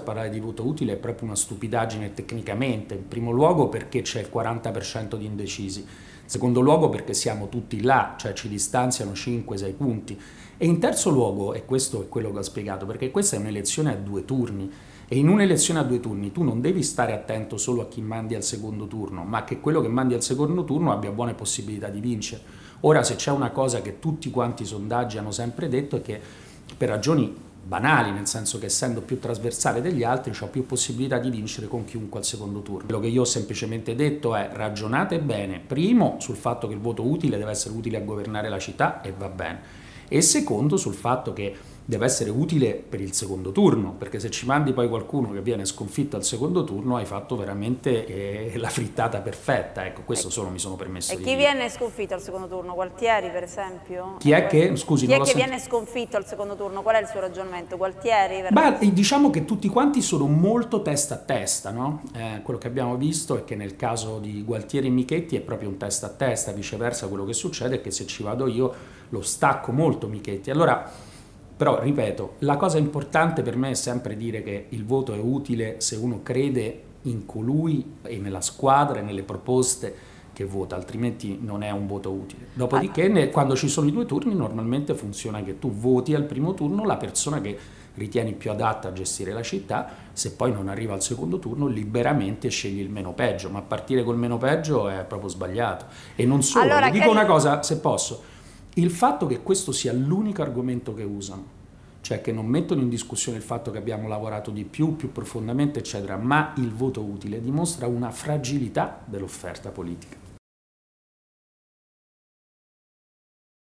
Parlare di voto utile è proprio una stupidaggine tecnicamente, in primo luogo perché c'è il 40% di indecisi, in secondo luogo perché siamo tutti là, cioè ci distanziano 5-6 punti e in terzo luogo, e questo è quello che ho spiegato, perché questa è un'elezione a due turni e in un'elezione a due turni tu non devi stare attento solo a chi mandi al secondo turno, ma che quello che mandi al secondo turno abbia buone possibilità di vincere. Ora se c'è una cosa che tutti quanti i sondaggi hanno sempre detto è che per ragioni banali, nel senso che essendo più trasversale degli altri ho più possibilità di vincere con chiunque al secondo turno. Quello che io ho semplicemente detto è ragionate bene, primo sul fatto che il voto utile deve essere utile a governare la città e va bene, e secondo sul fatto che deve essere utile per il secondo turno, perché se ci mandi poi qualcuno che viene sconfitto al secondo turno hai fatto veramente eh, la frittata perfetta, ecco, questo ecco. solo mi sono permesso e di dire. E chi viene sconfitto al secondo turno? Gualtieri per esempio? Chi è che, scusi, chi è che viene sconfitto al secondo turno? Qual è il suo ragionamento? Gualtieri? Beh, diciamo che tutti quanti sono molto testa a testa, no? eh, quello che abbiamo visto è che nel caso di Gualtieri e Michetti è proprio un testa a testa, viceversa quello che succede è che se ci vado io lo stacco molto Michetti. Allora, però, ripeto, la cosa importante per me è sempre dire che il voto è utile se uno crede in colui e nella squadra e nelle proposte che vota, altrimenti non è un voto utile. Dopodiché, quando ci sono i due turni, normalmente funziona che tu voti al primo turno la persona che ritieni più adatta a gestire la città, se poi non arriva al secondo turno liberamente scegli il meno peggio, ma partire col meno peggio è proprio sbagliato. E non solo, allora, dico una cosa, se posso, il fatto che questo sia l'unico argomento che usano, cioè che non mettono in discussione il fatto che abbiamo lavorato di più, più profondamente, eccetera, ma il voto utile dimostra una fragilità dell'offerta politica.